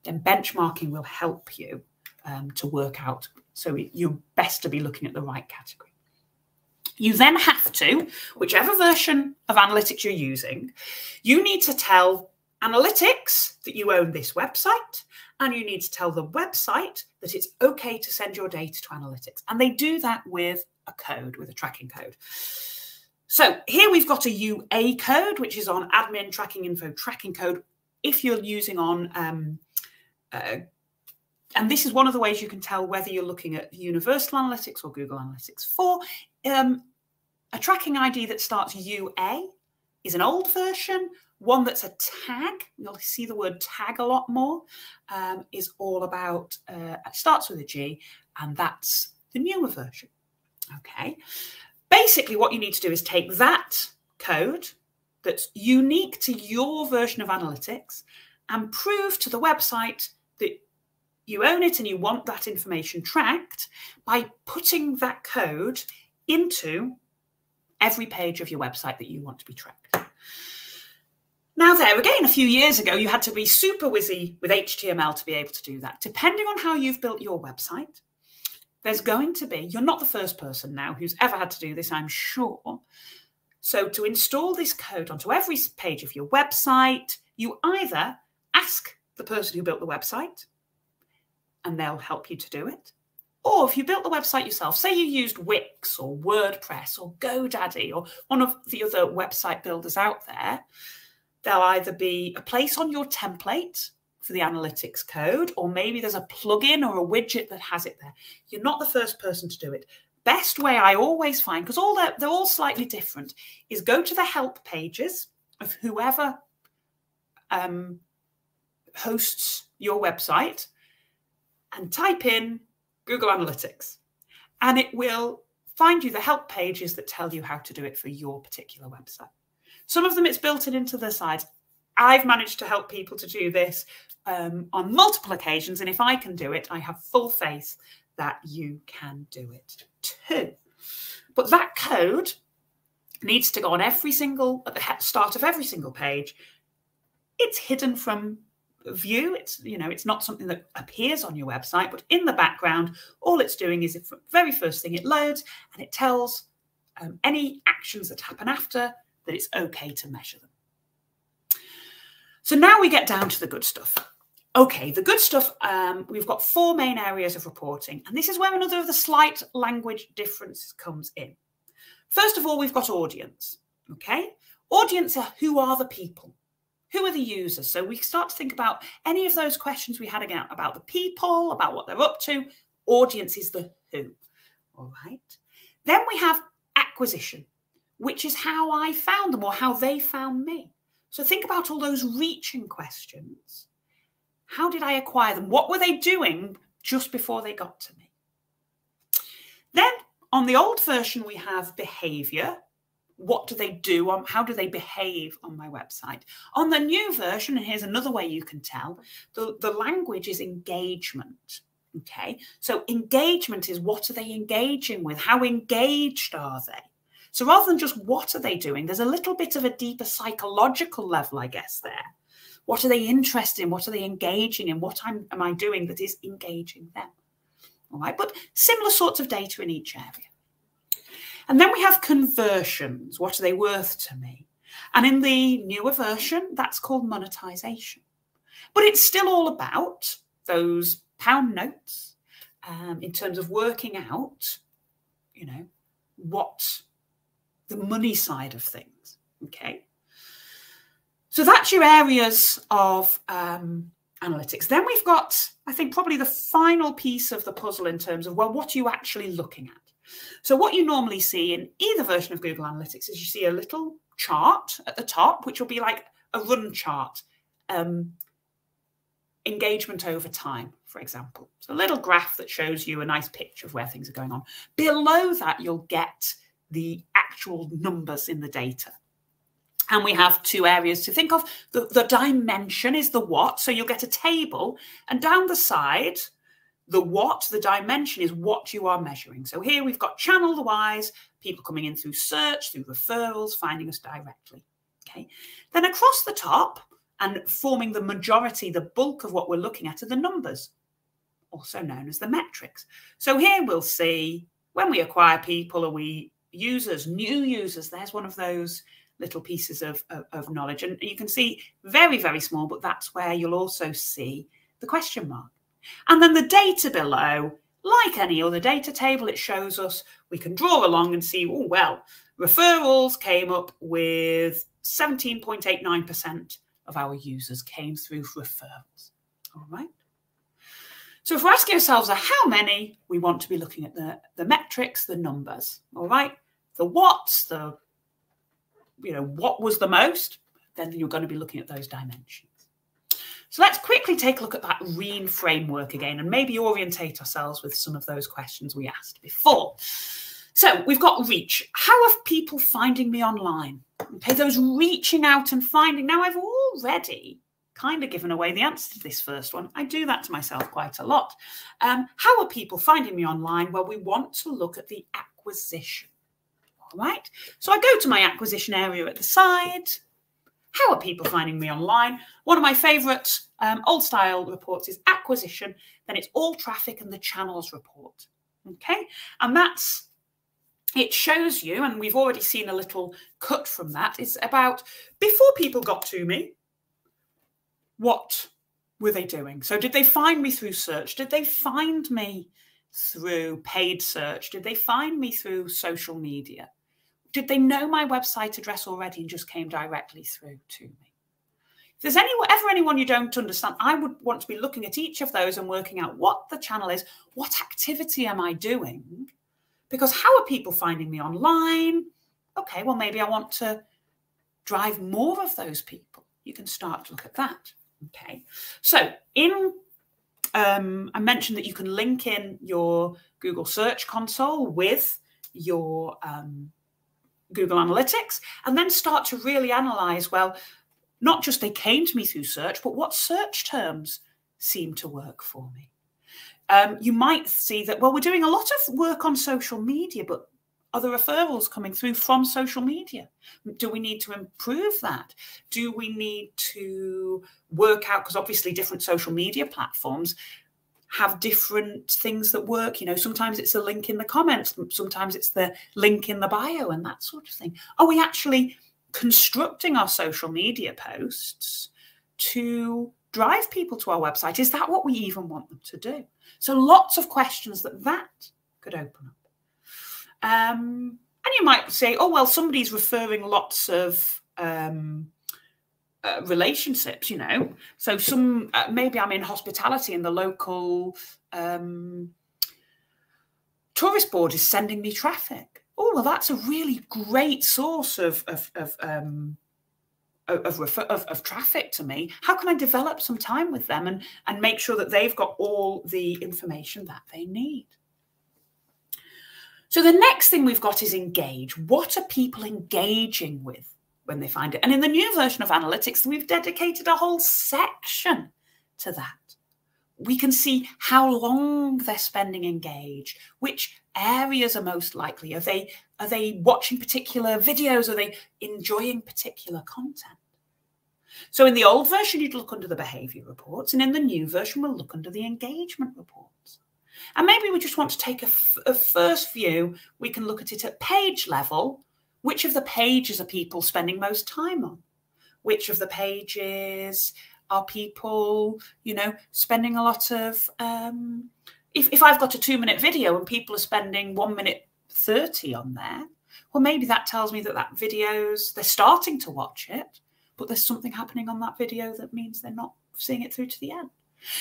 then benchmarking will help you um, to work out. So you're best to be looking at the right category. You then have to, whichever version of analytics you're using, you need to tell analytics that you own this website and you need to tell the website that it's okay to send your data to analytics. And they do that with a code, with a tracking code. So here we've got a UA code, which is on admin tracking info tracking code. If you're using on, um, uh, and this is one of the ways you can tell whether you're looking at Universal Analytics or Google Analytics 4. Um, a tracking ID that starts UA is an old version. One that's a tag, you'll see the word tag a lot more, um, is all about, uh, it starts with a G, and that's the newer version. Okay. Basically, what you need to do is take that code that's unique to your version of analytics and prove to the website that you own it and you want that information tracked by putting that code into every page of your website that you want to be tracked. Now, there again, a few years ago, you had to be super wizzy with HTML to be able to do that. Depending on how you've built your website, there's going to be, you're not the first person now who's ever had to do this, I'm sure. So, to install this code onto every page of your website, you either ask the person who built the website and they'll help you to do it, or if you built the website yourself, say you used Wix or WordPress or GoDaddy or one of the other website builders out there, there'll either be a place on your template for the analytics code, or maybe there's a plugin or a widget that has it there. You're not the first person to do it. Best way I always find, because all they're, they're all slightly different, is go to the help pages of whoever um, hosts your website and type in Google Analytics. And it will find you the help pages that tell you how to do it for your particular website. Some of them it's built in into the sides. I've managed to help people to do this um, on multiple occasions. And if I can do it, I have full faith that you can do it too. But that code needs to go on every single, at the start of every single page. It's hidden from view. It's you know it's not something that appears on your website, but in the background, all it's doing is the very first thing it loads and it tells um, any actions that happen after that it's okay to measure them. So now we get down to the good stuff. Okay, the good stuff, um, we've got four main areas of reporting, and this is where another of the slight language differences comes in. First of all, we've got audience. Okay, audience are who are the people? Who are the users? So we start to think about any of those questions we had again about the people, about what they're up to. Audience is the who. All right. Then we have acquisition, which is how I found them or how they found me. So think about all those reaching questions. How did I acquire them? What were they doing just before they got to me? Then on the old version, we have behavior, what do they do on how do they behave on my website on the new version and here's another way you can tell the, the language is engagement okay so engagement is what are they engaging with how engaged are they so rather than just what are they doing there's a little bit of a deeper psychological level i guess there what are they interested in what are they engaging in what I'm, am i doing that is engaging them all right but similar sorts of data in each area and then we have conversions. What are they worth to me? And in the newer version, that's called monetization. But it's still all about those pound notes um, in terms of working out, you know, what the money side of things. Okay. So that's your areas of um, analytics. Then we've got, I think, probably the final piece of the puzzle in terms of, well, what are you actually looking at? So what you normally see in either version of Google Analytics is you see a little chart at the top, which will be like a run chart, um, engagement over time, for example. So a little graph that shows you a nice picture of where things are going on. Below that, you'll get the actual numbers in the data. And we have two areas to think of. The, the dimension is the what. So you'll get a table, and down the side, the what, the dimension is what you are measuring. So here we've got channel the wise, people coming in through search, through referrals, finding us directly. Okay. Then across the top and forming the majority, the bulk of what we're looking at are the numbers, also known as the metrics. So here we'll see when we acquire people, are we users, new users. There's one of those little pieces of, of, of, knowledge. And you can see very, very small, but that's where you'll also see the question mark. And then the data below, like any other data table, it shows us we can draw along and see, oh, well, referrals came up with 17.89% of our users came through referrals. All right. So if we're asking ourselves uh, how many, we want to be looking at the, the metrics, the numbers, all right? The what's, the, you know, what was the most, then you're going to be looking at those dimensions. So let's quickly take a look at that REAN framework again and maybe orientate ourselves with some of those questions we asked before. So we've got reach. How are people finding me online? Okay, those reaching out and finding. Now I've already kind of given away the answer to this first one. I do that to myself quite a lot. Um, how are people finding me online? Well, we want to look at the acquisition. All right. So I go to my acquisition area at the side. How are people finding me online? One of my favorite um, old style reports is acquisition. Then it's all traffic and the channels report. Okay. And that's it shows you, and we've already seen a little cut from that, it's about before people got to me, what were they doing? So, did they find me through search? Did they find me through paid search? Did they find me through social media? Did they know my website address already and just came directly through to me? If there's any, ever anyone you don't understand, I would want to be looking at each of those and working out what the channel is, what activity am I doing? Because how are people finding me online? Okay, well, maybe I want to drive more of those people. You can start to look at that. Okay, so in um, I mentioned that you can link in your Google Search Console with your um, Google Analytics and then start to really analyze well, not just they came to me through search, but what search terms seem to work for me. Um, you might see that, well, we're doing a lot of work on social media, but are the referrals coming through from social media? Do we need to improve that? Do we need to work out? Because obviously, different social media platforms have different things that work. You know, sometimes it's a link in the comments, sometimes it's the link in the bio, and that sort of thing. Are we actually constructing our social media posts to drive people to our website? Is that what we even want them to do? So, lots of questions that that could open up. Um, and you might say, oh, well, somebody's referring lots of um, uh, relationships, you know. So some uh, maybe I'm in hospitality and the local um, tourist board is sending me traffic. Oh, well, that's a really great source of of of, um, of, of, of, traffic to me. How can I develop some time with them and and make sure that they've got all the information that they need? So the next thing we've got is engage. What are people engaging with when they find it? And in the new version of analytics, we've dedicated a whole section to that. We can see how long they're spending engaged, which areas are most likely. Are they are they watching particular videos? Are they enjoying particular content? So in the old version, you'd look under the behavior reports, and in the new version, we'll look under the engagement reports. And maybe we just want to take a, first view. We can look at it at page level. Which of the pages are people spending most time on? Which of the pages are people, you know, spending a lot of. Um, if, if I've got a two minute video and people are spending one minute 30 on there, well, maybe that tells me that that video's, they're starting to watch it, but there's something happening on that video that means they're not seeing it through to the end.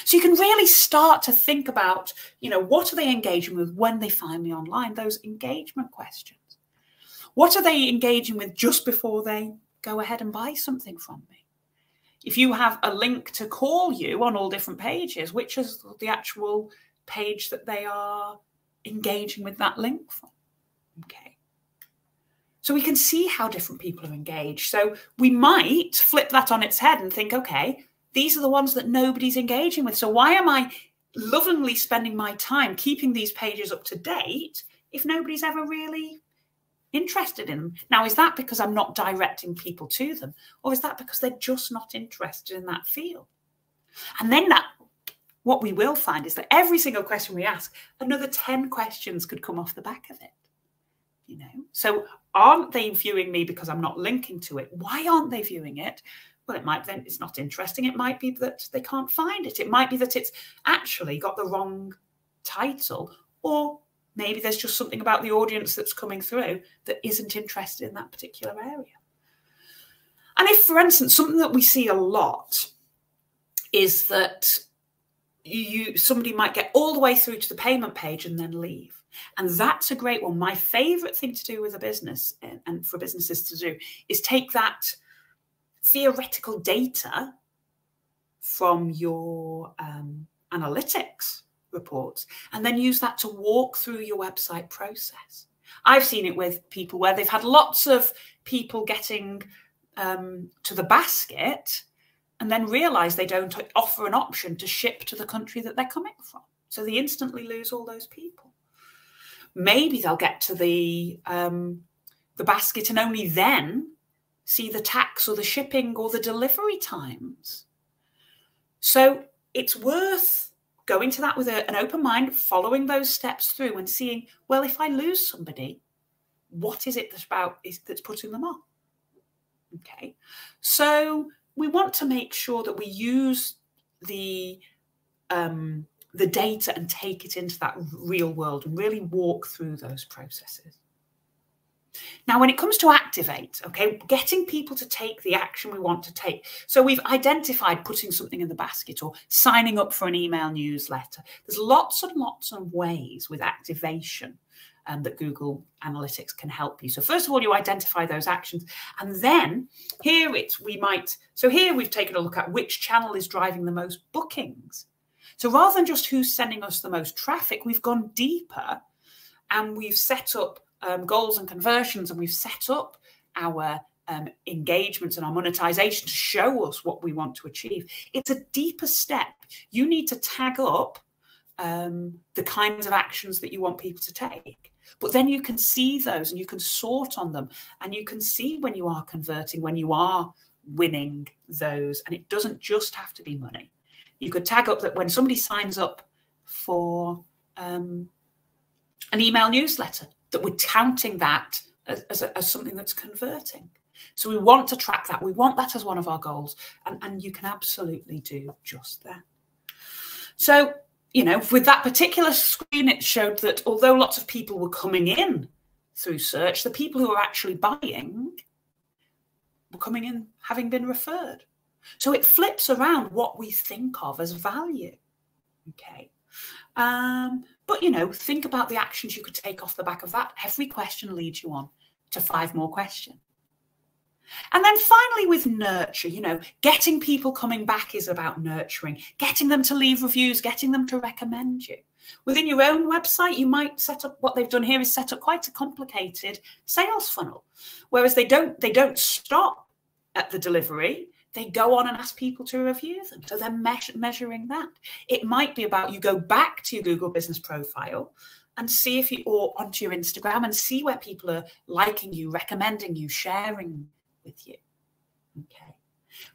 So you can really start to think about, you know, what are they engaging with when they find me online? Those engagement questions. What are they engaging with just before they go ahead and buy something from me? If you have a link to call you on all different pages, which is the actual page that they are engaging with that link from? Okay. So we can see how different people are engaged. So we might flip that on its head and think, okay, these are the ones that nobody's engaging with. So why am I lovingly spending my time keeping these pages up to date if nobody's ever really interested in them? Now, is that because I'm not directing people to them? Or is that because they're just not interested in that field? And then that what we will find is that every single question we ask, another 10 questions could come off the back of it. You know, so aren't they viewing me because I'm not linking to it? Why aren't they viewing it? Well, it might then it's not interesting. It might be that they can't find it. It might be that it's actually got the wrong title, or maybe there's just something about the audience that's coming through that isn't interested in that particular area. And if, for instance, something that we see a lot is that you somebody might get all the way through to the payment page and then leave. And that's a great one. My favorite thing to do with a business eh, and for businesses to do is take that theoretical data from your um, analytics reports and then use that to walk through your website process. I've seen it with people where they've had lots of people getting um, to the basket and then realize they don't offer an option to ship to the country that they're coming from. So they instantly lose all those people. Maybe they'll get to the um, the basket and only then see the tax or the shipping or the delivery times. So it's worth going to that with a, an open mind, following those steps through and seeing, well, if I lose somebody, what is it that's about is that's putting them off? Okay. So we want to make sure that we use the um, the data and take it into that real world and really walk through those processes. Now, when it comes to activate, okay, getting people to take the action we want to take. So we've identified putting something in the basket or signing up for an email newsletter. There's lots and lots of ways with activation um, that Google Analytics can help you. So first of all, you identify those actions, and then here it's we might. So here we've taken a look at which channel is driving the most bookings. So rather than just who's sending us the most traffic, we've gone deeper, and we've set up um, goals and conversions, and we've set up our um, engagements and our monetization to show us what we want to achieve. It's a deeper step. You need to tag up um, the kinds of actions that you want people to take. But then you can see those and you can sort on them and you can see when you are converting, when you are winning those. And it doesn't just have to be money. You could tag up that when somebody signs up for um, an email newsletter, that we're counting that as, as, a, as something that's converting. So we want to track that. We want that as one of our goals. And, and you can absolutely do just that. So you know, with that particular screen, it showed that although lots of people were coming in through search, the people who were actually buying were coming in having been referred. So it flips around what we think of as value. Okay. Um, but, you know, think about the actions you could take off the back of that. Every question leads you on to five more questions. And then finally, with nurture, you know, getting people coming back is about nurturing, getting them to leave reviews, getting them to recommend you. Within your own website, you might set up what they've done here is set up quite a complicated sales funnel. Whereas they don't they don't stop at the delivery. They go on and ask people to review them. So they're me measuring that. It might be about you go back to your Google business profile and see if you or onto your Instagram and see where people are liking you, recommending you, sharing with you. Okay.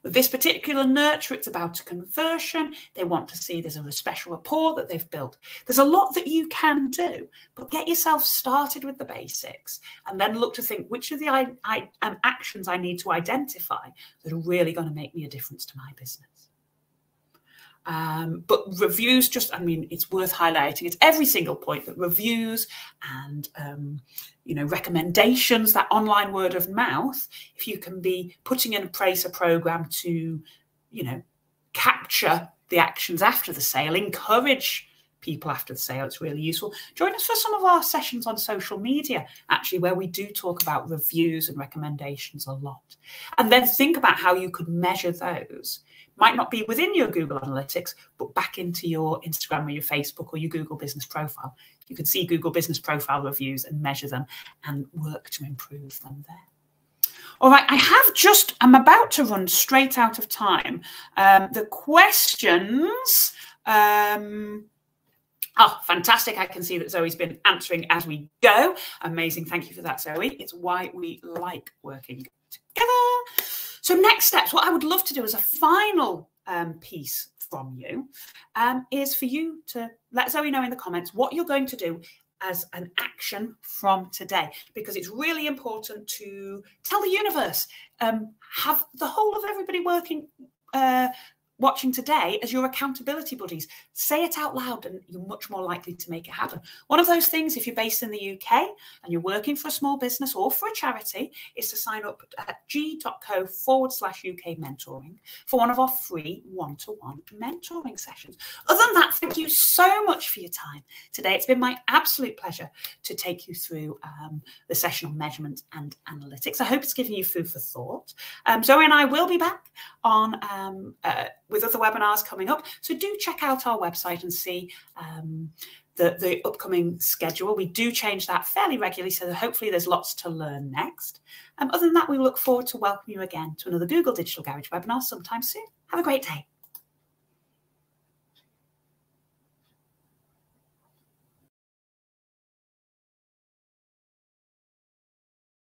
With this particular nurture, it's about a conversion. They want to see there's a special rapport that they've built. There's a lot that you can do, but get yourself started with the basics and then look to think which of the I, I, um, actions I need to identify that are really going to make me a difference to my business. Um, but reviews, just, I mean, it's worth highlighting. It's every single point that reviews and, um, you know, recommendations, that online word of mouth, if you can be putting in place a program to, you know, capture the actions after the sale, encourage people after the sale, it's really useful. Join us for some of our sessions on social media, actually, where we do talk about reviews and recommendations a lot. And then think about how you could measure those might not be within your Google Analytics, but back into your Instagram or your Facebook or your Google business profile. You can see Google business profile reviews and measure them and work to improve them there. All right, I have just, I'm about to run straight out of time. Um, the questions, um, Oh, fantastic. I can see that Zoe's been answering as we go. Amazing. Thank you for that, Zoe. It's why we like working together. So next steps, what I would love to do as a final um, piece from you um, is for you to let Zoe know in the comments what you're going to do as an action from today because it's really important to tell the universe, um, have the whole of everybody working uh, watching today as your accountability buddies. Say it out loud and you're much more likely to make it happen. One of those things, if you're based in the UK and you're working for a small business or for a charity, is to sign up at g.co forward slash UK mentoring for one of our free one to one mentoring sessions. Other than that, thank you so much for your time today. It's been my absolute pleasure to take you through um, the session on measurement and analytics. I hope it's given you food for thought. Um, Zoe and I will be back on. Um, uh, with other webinars coming up. So do check out our website and see um, the, the upcoming schedule. We do change that fairly regularly, so hopefully there's lots to learn next. Um, other than that, we look forward to welcoming you again to another Google Digital Garage webinar sometime soon. Have a great day.